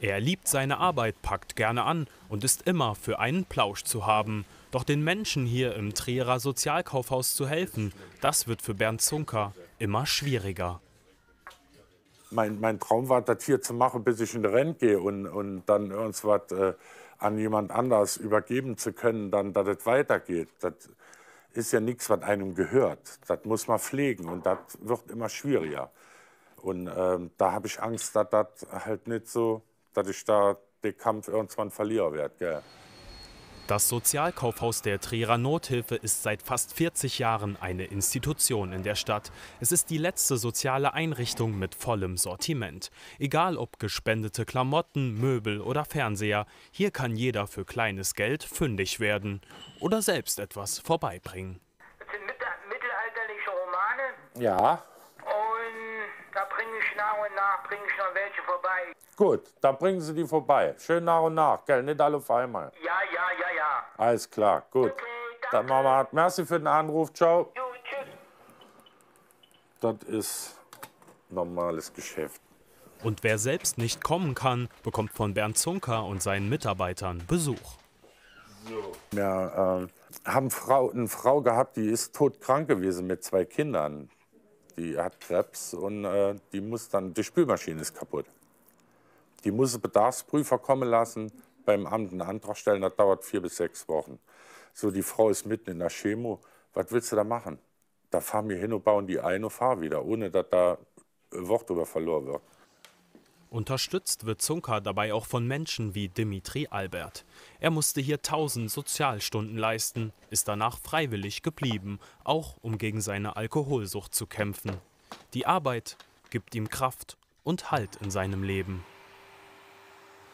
Er liebt seine Arbeit, packt gerne an und ist immer für einen Plausch zu haben. Doch den Menschen hier im Trierer Sozialkaufhaus zu helfen, das wird für Bernd Zunker immer schwieriger. Mein, mein Traum war, das hier zu machen, bis ich in die Rente gehe und, und dann irgendwas äh, an jemand anders übergeben zu können, dann, dass es weitergeht. Das ist ja nichts, was einem gehört. Das muss man pflegen und das wird immer schwieriger. Und ähm, da habe ich Angst, dass das halt nicht so, dass ich da den Kampf irgendwann verlieren werde. Das Sozialkaufhaus der Trierer Nothilfe ist seit fast 40 Jahren eine Institution in der Stadt. Es ist die letzte soziale Einrichtung mit vollem Sortiment. Egal ob gespendete Klamotten, Möbel oder Fernseher, hier kann jeder für kleines Geld fündig werden oder selbst etwas vorbeibringen. Das sind mittelalterliche Romane. Ja. Und da bringe ich nach bringe ich noch welche vorbei. Gut, dann bringen Sie die vorbei. Schön nach und nach, gell? Nicht alle auf einmal. Ja, ja, ja, ja. Alles klar, gut. Okay, Dann danke. machen wir. Merci für den Anruf. Ciao. Jo, tschüss. Das ist normales Geschäft. Und wer selbst nicht kommen kann, bekommt von Bernd Zunker und seinen Mitarbeitern Besuch. Wir äh, haben Frau, eine Frau gehabt, die ist todkrank gewesen mit zwei Kindern. Die hat Krebs und äh, die muss dann, die Spülmaschine ist kaputt. Die muss Bedarfsprüfer kommen lassen, beim Amt einen Antrag stellen, das dauert vier bis sechs Wochen. So, die Frau ist mitten in der Chemo. Was willst du da machen? Da fahren wir hin und bauen die ein und fahren wieder, ohne dass da ein Wort drüber verloren wird. Unterstützt wird Zunker dabei auch von Menschen wie Dimitri Albert. Er musste hier 1000 Sozialstunden leisten, ist danach freiwillig geblieben, auch um gegen seine Alkoholsucht zu kämpfen. Die Arbeit gibt ihm Kraft und Halt in seinem Leben.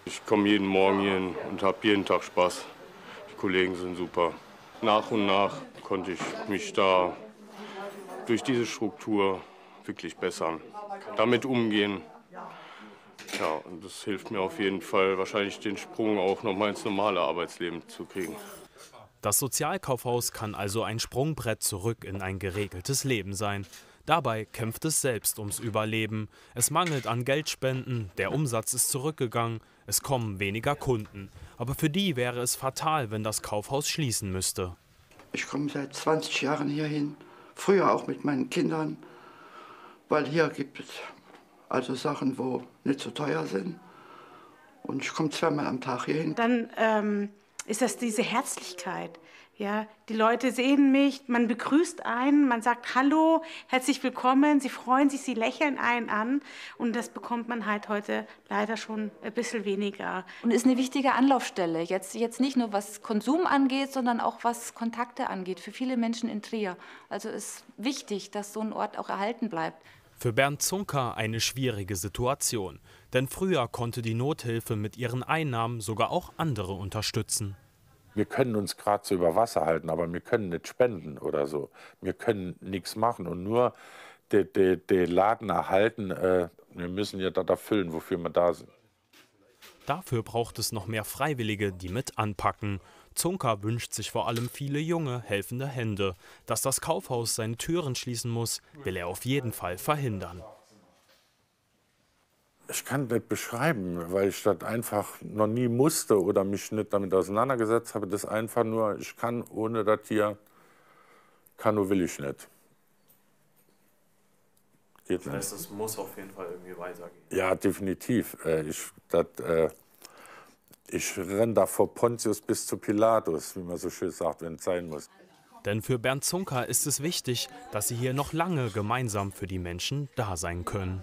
Ich komme jeden Morgen hier und habe jeden Tag Spaß. Die Kollegen sind super. Nach und nach konnte ich mich da durch diese Struktur wirklich bessern, damit umgehen. Ja, und das hilft mir auf jeden Fall, wahrscheinlich den Sprung auch noch mal ins normale Arbeitsleben zu kriegen. Das Sozialkaufhaus kann also ein Sprungbrett zurück in ein geregeltes Leben sein. Dabei kämpft es selbst ums Überleben. Es mangelt an Geldspenden, der Umsatz ist zurückgegangen, es kommen weniger Kunden. Aber für die wäre es fatal, wenn das Kaufhaus schließen müsste. Ich komme seit 20 Jahren hierhin, früher auch mit meinen Kindern, weil hier gibt es also Sachen, wo nicht so teuer sind. Und ich komme zweimal am Tag hierhin. Dann ähm, ist das diese Herzlichkeit. Ja, die Leute sehen mich, man begrüßt einen, man sagt Hallo, herzlich willkommen, sie freuen sich, sie lächeln einen an und das bekommt man halt heute leider schon ein bisschen weniger. Und ist eine wichtige Anlaufstelle, jetzt, jetzt nicht nur was Konsum angeht, sondern auch was Kontakte angeht, für viele Menschen in Trier. Also ist wichtig, dass so ein Ort auch erhalten bleibt. Für Bernd Zunker eine schwierige Situation, denn früher konnte die Nothilfe mit ihren Einnahmen sogar auch andere unterstützen. Wir können uns gerade so über Wasser halten, aber wir können nicht spenden oder so. Wir können nichts machen und nur den de, de Laden erhalten. Äh, wir müssen ja das erfüllen, wofür wir da sind. Dafür braucht es noch mehr Freiwillige, die mit anpacken. Zunker wünscht sich vor allem viele junge, helfende Hände. Dass das Kaufhaus seine Türen schließen muss, will er auf jeden Fall verhindern. Ich kann das beschreiben, weil ich das einfach noch nie musste oder mich nicht damit auseinandergesetzt habe. Das ist einfach nur, ich kann ohne das hier, kann nur will ich nicht. Geht nicht. es muss auf jeden Fall irgendwie weitergehen. Ja, definitiv. Äh, Ich, das, äh, ich renne da vor Pontius bis zu Pilatus, wie man so schön sagt, wenn es sein muss. Denn für Bernd Zunker ist es wichtig, dass sie hier noch lange gemeinsam für die Menschen da sein können.